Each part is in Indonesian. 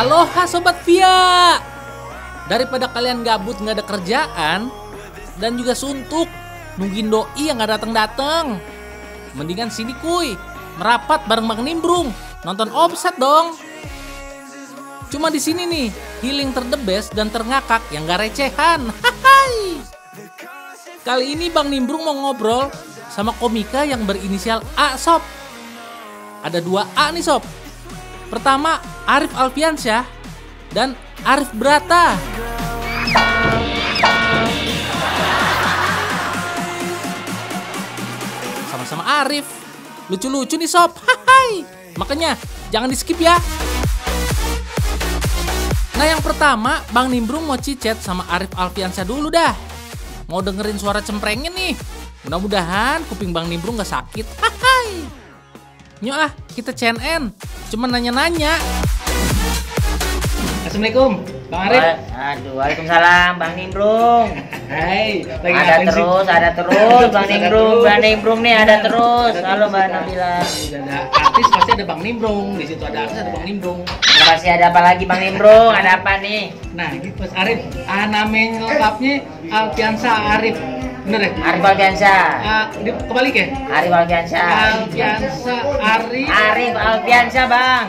Aloha Sobat Via. Daripada kalian gabut nggak ada kerjaan Dan juga suntuk Nungguin doi yang nggak datang-datang. Mendingan sini kuy. Merapat bareng Bang Nimbrung. Nonton offset dong. Cuma di sini nih Healing terdebes dan terngakak yang gak recehan. Hai Kali ini Bang Nimbrung mau ngobrol sama komika yang berinisial A Sob. Ada dua A nih Sob Pertama Arif Alfiansyah dan Arif Brata. Sama-sama Arif. Lucu-lucu nih sob. Hai. Makanya jangan di skip ya. Nah yang pertama Bang Nimbrung mau cicet sama Arif Alfiansyah dulu dah. Mau dengerin suara cemprengnya nih. Mudah-mudahan kuping Bang Nimbrung gak sakit. Hai. Nyok ah, kita CNN. Cuma nanya-nanya. Assalamualaikum, Bang Arif. Aduh, Waalaikumsalam, Bang Nimbrung. Hai, lagi Ada ngapain sih? terus, ada terus, Bang Nimbrung, terus. Bang Nimbrung nih ada terus. Ada Halo terus, Mbak. Nabila. Ada artis pasti ada Bang Nimbrung. Di situ ada artis ada Bang Nimbrung. Masih ada apa lagi Bang Nimbrung? Ada apa nih? Nah, ini Mas Arif, ah, namanya lengkapnya Alfiansa Arif. Bener ya? Arif Alfiansyah. Ah, di, kebalik ya? Arif Alfiansyah. Alfiansa Arif. Arif Alfiansyah, Bang.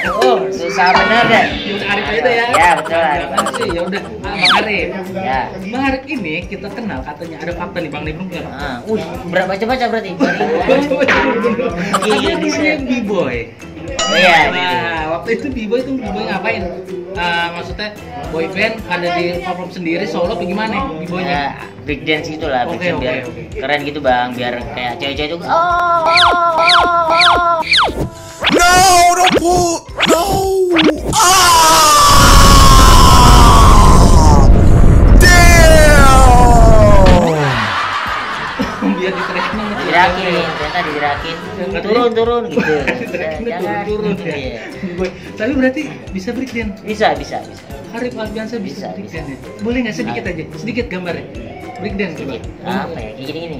Aduh, susah bener deh. Ya Arif aja deh ya. Ya, betul, Arif. Sih, ya udah ah, Bang Arif. Ya. Bang Arif ini kita kenal katanya ada fakta nih Bang Nimbrung kan. Ah, uh, berat baca-baca berarti. Ada Iya, dulunya bisa. B-boy. Oh iya. Nah, waktu itu B-boy itu B-boy ngapain? Ah, maksudnya boy band ada di perform sendiri solo apa gimana Ya, B-boynya? break dance gitu lah, break Oke, dance oke, biar oke. keren gitu bang, biar kayak cewek-cewek itu. Oh, oh, oh, oh. No, don't pull. No. Ah! Digerakin, ternyata digerakin. Turun, turun gitu. Jangan. turun-turun ya. Iya. Tapi berarti bisa break dance. Bisa, bisa, bisa. Arif Alfiansa bisa, Bisa, break bisa. dance. ya? Boleh nggak sedikit aja? Sedikit gambarnya. Break dance coba. Apa ya? Kayak gini-gini.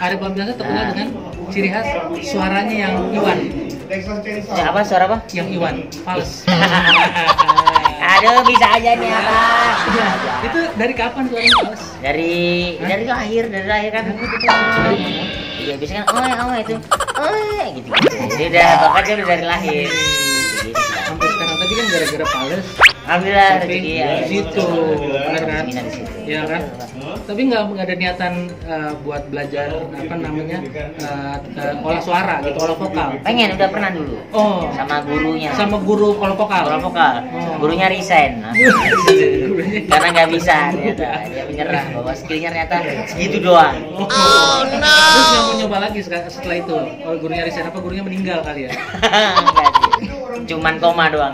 Arif Alfiansa terkenal dengan ciri khas suaranya yang Iwan. Ya, apa suara apa? Yang Iwan, fals. Aduh, bisa aja nih apa? Iya, itu dari kapan suaranya fals? Dari dari lahir, dari lahir kan. Iya, biasanya kan oh, oh itu. Oh, gitu gitu. Jadi udah bakatnya udah dari lahir. Gitu. Sampai sekarang tadi kan gara-gara fals. Alhamdulillah Tapi rezeki ya. di situ, benar kan? Iya kan? Tapi nggak nggak ada niatan eh, buat belajar apa namanya eh, eh, olah suara gitu, olah vokal. Pengen udah pernah dulu. Oh, Sama gurunya. sama guru olah vokal. Olah vokal. Oh. Gurunya resign. Nah, Karena nggak bisa ternyata. Dia menyerah bahwa skillnya ternyata segitu doang. Oh, no. Terus nggak mau nyoba lagi setelah itu? Oh, gurunya resign apa gurunya meninggal kali ya? Cuman koma doang.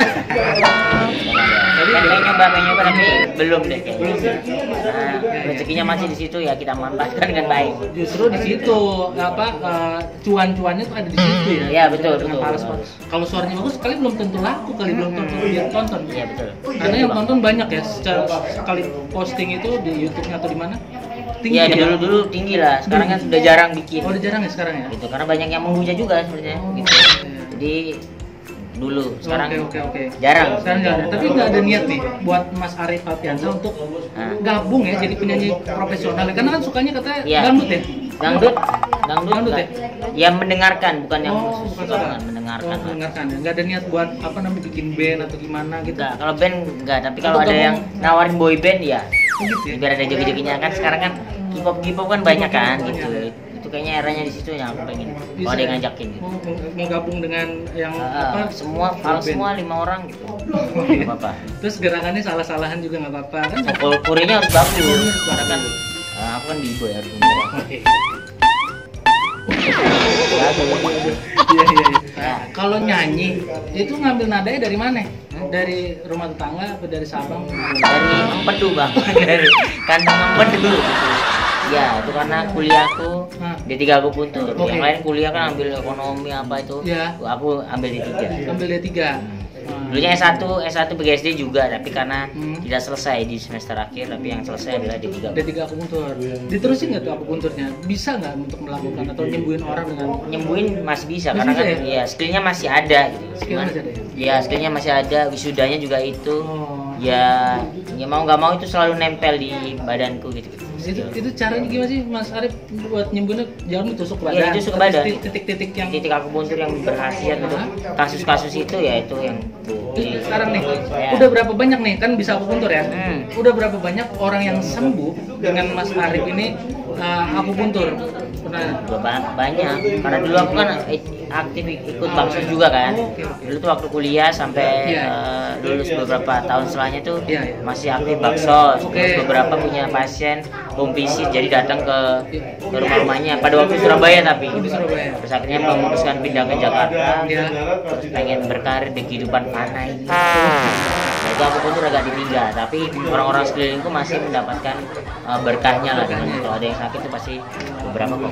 Tapi pengen nyoba, pengen nyoba tapi belum deh kayaknya. Ya? Nah, rezekinya masih di situ ya kita manfaatkan dengan baik. Justru di situ apa eh, cuan-cuannya tuh ada di situ ya. Iya, betul, betul. paras Kalau suaranya bagus sekali belum tentu laku kali belum tentu dia tonton. Iya betul. Karena yang tonton banyak ya secara sekali posting itu di YouTube-nya atau di mana? Tinggi Iya ya. dulu dulu tinggi lah. Sekarang kan sudah jarang bikin. Oh, udah jarang ya sekarang ya? Gitu karena banyak yang menghujat juga sebenarnya. Oh, Gitu. Jadi dulu sekarang Oke oke oke. jarang. Sekarang nggak ada. Tapi nggak ada niat nih buat Mas Arif Alfiansa untuk Nah. gabung ya jadi penyanyi profesional. Karena kan sukanya katanya Iya. dangdut ya. Dangdut, dangdut, Dangdut ya? Yang mendengarkan bukan yang Oh, bukan suka, mendengarkan. Oh, mendengarkan ya. Nggak ada niat buat apa namanya bikin band atau gimana gitu. Enggak, kalau band enggak, tapi kalau ada yang nawarin boy band ya Oh, gitu ya. biar ada joki-jokinya kan sekarang kan K-pop K-pop kan banyak kan Banyak. gitu. Kayaknya eranya di situ yang aku pengen. Kalau ada yang ya? ngajakin gitu. Mau, gabung dengan yang Ah, apa? semua band. semua lima orang gitu. Oh, iya. Nggak apa-apa. Terus gerakannya salah-salahan juga nggak apa-apa kan? Pukul kurinya harus bagus. Karena kan ah, aku kan b-boy harus bener. Oke. Iya iya iya. Nah, Kalau nyanyi itu ngambil nadanya dari mana? Dari rumah tetangga atau dari Sabang? dari empedu bang dari kandang empedu ya itu karena kuliahku Hah. di tiga aku putus Oke. yang lain kuliah kan ambil ekonomi apa itu Iya. aku ambil di tiga Ambil D3. Hmm. Nah, Dulunya S1, S1 BGSD juga, tapi karena Hmm. tidak selesai di semester akhir, tapi yang selesai adalah di tiga. Ada tiga akupuntur. Diterusin nggak tuh akupunturnya? Bisa nggak untuk melakukan atau nyembuhin orang dengan Nyembuhin masih bisa, Masih karena bisa kan ya skillnya masih ada gitu. Skill Cuman, masih ada ya? ya skillnya masih ada, wisudanya juga itu. Oh. Ya, ya mau nggak mau itu selalu nempel di badanku gitu. Itu, itu caranya gimana sih Mas Arif buat nyembuhinnya jarum ditusuk ke Iya, badan? ditusuk ke badan. titik- Titik-titik yang titik akupuntur yang berkhasiat untuk kasus-kasus itu ya itu yang sekarang nih, Ya. udah berapa banyak nih kan bisa akupuntur ya? Hmm. Udah berapa banyak orang yang sembuh dengan Mas Arif ini uh, akupuntur? Pernah? Banyak karena dulu aku kan aktif ikut bangsa juga kan Oh, dulu tuh waktu kuliah sampai Iya. eh, lulus beberapa tahun setelahnya tuh Iya, iya. masih aktif baksos Oke. terus beberapa punya pasien home visit jadi datang ke ke rumah-rumahnya pada waktu Surabaya tapi. Terus akhirnya memutuskan pindah ke Jakarta. Terus pengen berkarir di kehidupan fana ini nah, itu aku pun tuh agak ditinggal tapi orang-orang sekelilingku masih mendapatkan eh, berkahnya lah. Dengan kalau ada yang sakit tuh pasti beberapa kok.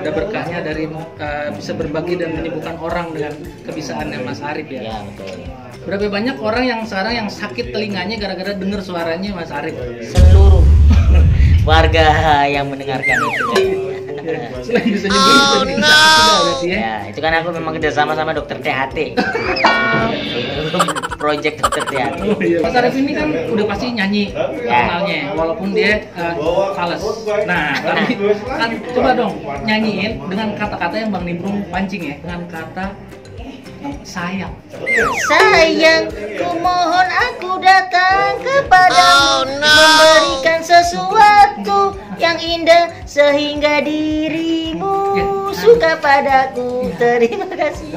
Ada berkahnya dari uh, bisa berbagi dan menyembuhkan orang dengan kebisaannya Mas Arif ya. ya betul. Berapa banyak orang yang sekarang yang sakit telinganya gara-gara dengar suaranya Mas Arif? seluruh warga yang mendengarkan itu oh, no. ya. ya itu kan aku memang kerjasama sama dokter THT project dokter THT Oh, iya. Mas Arif ini kan udah pasti nyanyi terkenalnya, walaupun dia uh, fals. Nah, tapi kan coba dong nyanyiin dengan kata-kata yang Bang Nimbrung pancing ya, dengan kata sayang. Sayang, ku mohon aku datang kepadamu sesuatu yang indah Sehingga dirimu suka padaku. Terima kasih.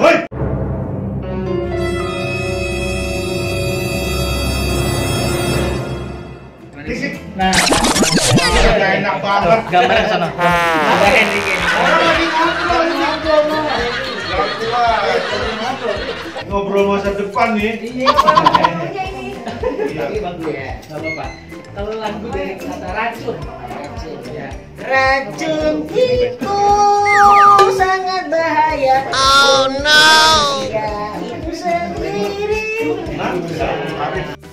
Nah, enak banget. gambar ke sana. Ngobrol masa depan nih. Iya, Iya. Apa-apa. Kalau lagu dari kata racun, ya. Racun itu sangat bahaya Oh no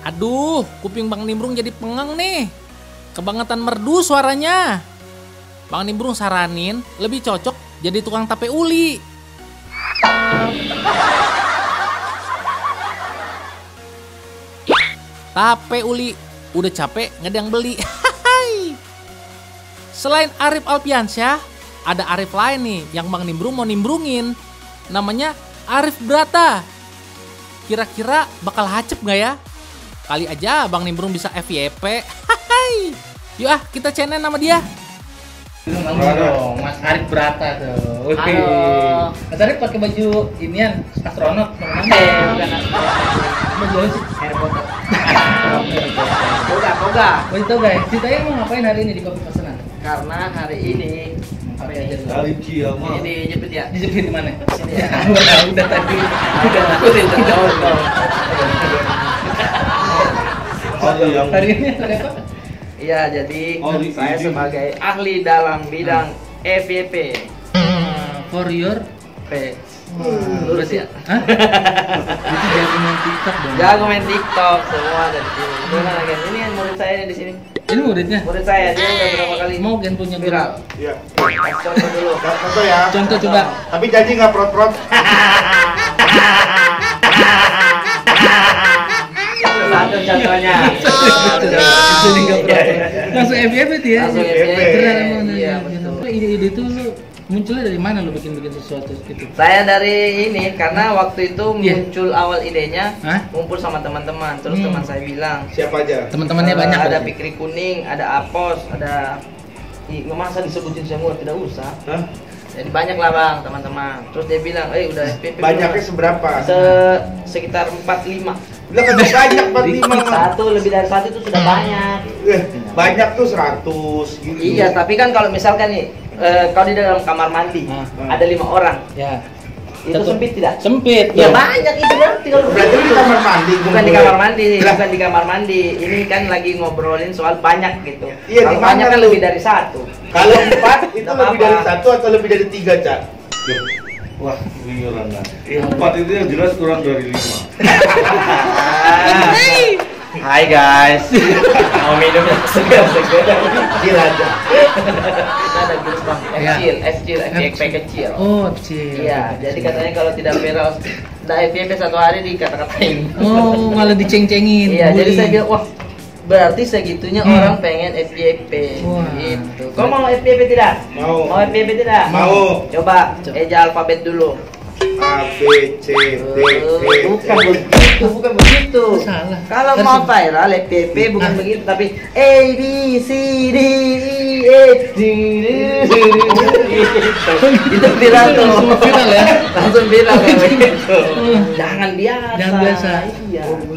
Aduh, kuping Bang Nimbrung jadi pengang nih. Kebangetan merdu suaranya. Bang Nimbrung saranin lebih cocok jadi tukang tape uli. Tape uli udah capek nggak ada yang beli. Selain Arif Alpiansyah, ada Arif lain nih yang Bang Nimbrung mau nimbrungin. Namanya Arif Brata. Kira-kira bakal hacep nggak ya? Kali aja Bang Nimbrung bisa FYP. Hai. Yuk ah, kita channel nama dia. dong, Mas Arif Brata tuh. Halo. Mas Arif pakai baju inian astronot. Eh, bukan Baju sih? Harry Potter. Toga, toga Oh itu guys, ceritanya mau ngapain hari ini di kopi pesanan? Karena hari ini Apa? Dari kiamat. Ini dijepit ya Dijepit di mana? Sini ya. udah, udah tadi. Udah, udah. Ada yang Hari ini hari apa? Iya, jadi Oh, saya sebagai ahli dalam bidang FYP. For your P. lurus ya? Hah? Itu jago main TikTok dong. Jago main TikTok semua dari sini. Gimana lagi? Ini yang murid saya di sini. Ini muridnya. Murid saya dia udah berapa kali Mau kan punya guru? viral. Iya. Contoh dulu. Contoh ya. Contoh coba. Tapi janji nggak prot-prot. Itu satu contohnya. Langsung tuh ya? Langsung. Beneran emang dari- Iya, betul. Ide-ide itu lu munculnya dari mana lu bikin-bikin sesuatu gitu? Saya dari ini karena waktu itu Iya. muncul awal idenya Hah? ngumpul sama teman-teman. Terus Hmm. teman saya bilang, Siapa aja? Teman-temannya Eh, banyak ada berarti? pikri kuning, ada apos, ada Ih, masa disebutin semua tidak usah. Hah? Jadi banyak lah bang teman-teman. Terus dia bilang, eh udah belum, Banyaknya Mas?" seberapa? Se sekitar 45 Udah kan banyak 45 mah. Satu lebih dari satu itu sudah banyak. Eh, banyak tuh 100 gitu. Iya, tapi kan kalau misalkan nih, eh, kalau di dalam kamar mandi Ah. ada lima orang, Ya. itu Satu- sempit tidak? Sempit. Ya tuh. banyak itu berarti kalau Berarti di kamar mandi. bukan di kamar mandi, bukan di kamar mandi. Ini kan lagi ngobrolin soal banyak gitu. Iya, kalau banyak kan lebih dari satu. Kalau empat itu lebih dari satu atau lebih dari tiga, Cak? Wah, bingung lah. Empat itu yang jelas kurang dari lima. Hai guys. Mau minum yang segar-segar. Kecil aja. Kita ada es Iya. kecil, kecil, FYP kecil. Oh, kecil. Iya, jadi katanya kalau tidak viral da FYP satu hari dikata-katain. Oh, malah diceng-cengin. Iya, jadi saya bilang wah berarti segitunya Hmm. orang pengen FYP Wah. gitu. Kau mau FYP tidak? Mau. Mau FYP tidak? Mau. Coba Coba. eja alfabet dulu. A B C D E. bukan begitu, bukan begitu. Salah. Kalau mau viral FYP bukan Ah. begitu, tapi A B C D E F G itu viral tuh. Viral ya? Langsung viral. Hmm. Jangan biasa. Jangan biasa. Iya. Oh iya iya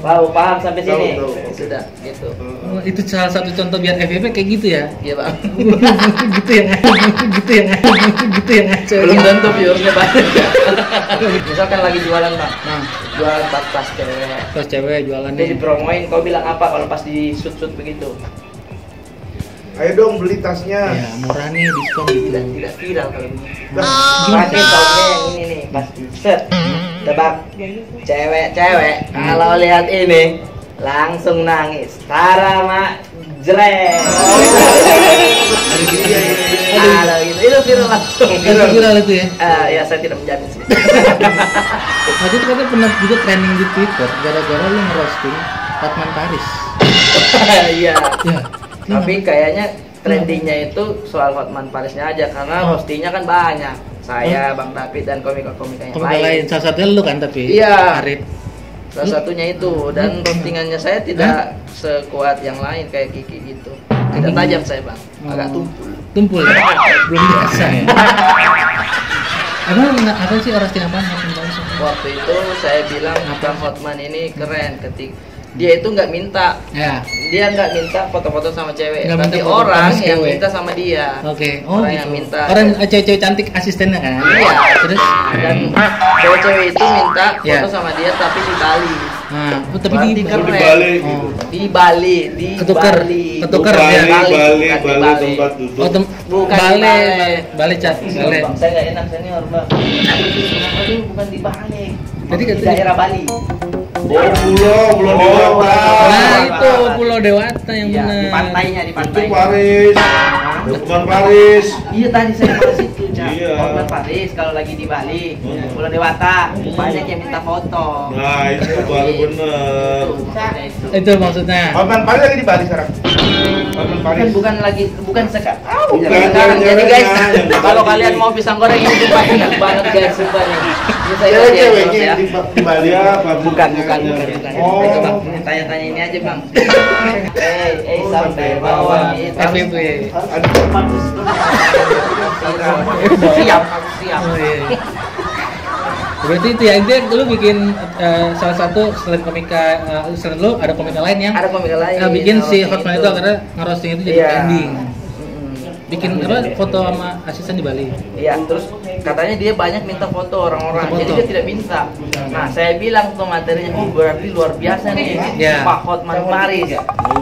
Wow, paham sampai sini? tahu. Sudah, gitu. Oh, itu salah satu contoh biar FYP kayak gitu ya. Iya, Bang. gitu yang gitu yang gitu yang ngaco. Belum tentu viewersnya banyak ya. Misalkan lagi jualan, Bang. Nah, Jualan tas-tas cewek. terus cewek jualan nih. dipromoin, kau bilang apa kalau pas di shoot-shoot begitu? Ayo dong beli tasnya. Ya, murah nih diskon gitu. Tidak, tidak viral kalau ini. Dah. Pakai tahunnya yang ini nih, pas set. Tebak, cewek-cewek kalau lihat ini langsung nangis. Tara mak jreng. Ada gitu, itu viral langsung. Itu viral itu ya. Eh, ya saya tidak menjamin sih. Waktu itu katanya pernah juga trending di Twitter gara-gara lu ngerosting Hotman Paris. Iya. Ya. Tapi kayaknya trendingnya itu soal Hotman Parisnya aja karena Oh. hostingnya kan banyak. Saya, Bang David dan komika-komika yang Komika lain, salah satunya lu kan tapi. Iya. Arif. Salah satunya itu dan postingannya saya tidak sekuat yang lain kayak Kiki gitu. Tidak tajam saya, Bang. Agak Oh. tumpul. Tumpul ya? Belum biasa ya. Na- apa sih apaan Hotman Paris? Waktu itu saya bilang Bang Hotman ini keren ketik dia itu nggak minta Ya. dia nggak minta foto-foto sama cewek Nggak tapi minta foto orang yang cewek. minta sama dia Oke. Oh, orang gitu. yang minta Orang eh, cewek-cewek cantik asistennya kan? Iya, Terus dan cewek-cewek itu minta foto Ya. sama dia tapi di Bali. Nah, oh, tapi Berarti di Oh, keren. di Bali Oh. gitu. Di Bali, di Ketuker, Bali. ketuker Bali, ya. Bali, Bali, Bali, bukan di Bali, Bali. tempat duduk. Oh, tem Bukan di Bale, Bale. Bale, Bale cat, Bale. Bang, saya nggak enak senior, Bang. Aduh, bukan di Bali. Tadi di katanya- daerah Bali. Oh, pulau, pulau Oh, Dewata. Nah, itu Pulau Dewata yang Iya, benar. di pantainya, di Itu pantai. Paris. Bukan Paris. Iya tadi saya ke situ. Iya. Hotman Paris kalau lagi di Bali, Hmm. Pulau Dewata, banyak yang minta foto. Nah, itu baru bener. Itu, maksudnya itu. Itu maksudnya. Hotman Paris lagi di Bali sekarang. Bukan, Paris. bukan lagi bukan sekarang. Bukan, sekarang. Jadi guys, kalau kalian mau pisang goreng ini enak banget guys, sumpah nih. Ini saya Cewek ya. di, Bali apa? Bukan, bukan, bukan. Oh. Itu bang, tanya-tanya ini aja bang. Eh, eh Oh, sampai sampai bawah kita. FVP. Aduh. Siap, siap. Oh, iya. Berarti itu ya intinya lu bikin eh, salah satu selain komika eh, selain lu ada komika lain yang Ada komika lain. eh, bikin si ngerosting Hotman itu akhirnya ngerosting itu jadi Iya. trending. Mm-mm. Bikin apa foto sama asisten di Bali. Iya, terus katanya dia banyak minta foto orang-orang, jadi dia tidak minta. Nah, saya bilang tuh materinya, oh berarti luar biasa nih, Iya. Pak Hotman Paris.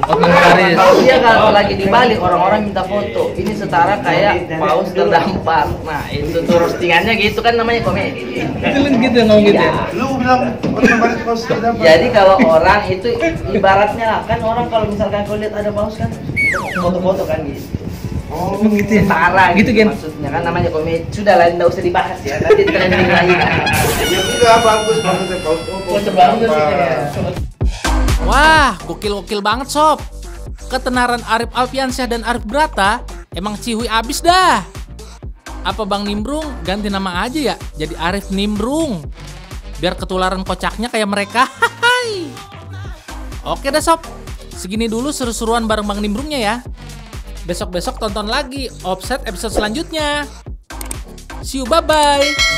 Hotman Paris. Kalau dia kalau lagi di Bali, orang-orang minta foto. Ini setara kayak paus terdampar. Nah, itu tuh roastingannya gitu kan namanya komedi. Itu gitu ngomong gitu ya. Lu bilang Hotman Paris kos kenapa? Jadi kalau orang itu ibaratnya kan orang kalau misalkan kau lihat ada paus kan foto-foto kan gitu. Oh, Emang gitu ya? Setara Gitu kan? maksudnya kan namanya komedi. Sudah lah, enggak usah dibahas ya. Nanti trending lagi kan. Ya enggak bagus maksudnya. Oh, paus bagus apa? Wah, gokil-gokil banget sob. Ketenaran Arif Alfiansyah dan Arif Brata emang cihui abis dah. Apa Bang Nimbrung ganti nama aja ya jadi Arif Nimbrung. Biar ketularan kocaknya kayak mereka. Oke dah sob. Segini dulu seru-seruan bareng Bang Nimbrungnya ya. Besok-besok tonton lagi offset episode selanjutnya. See you bye-bye.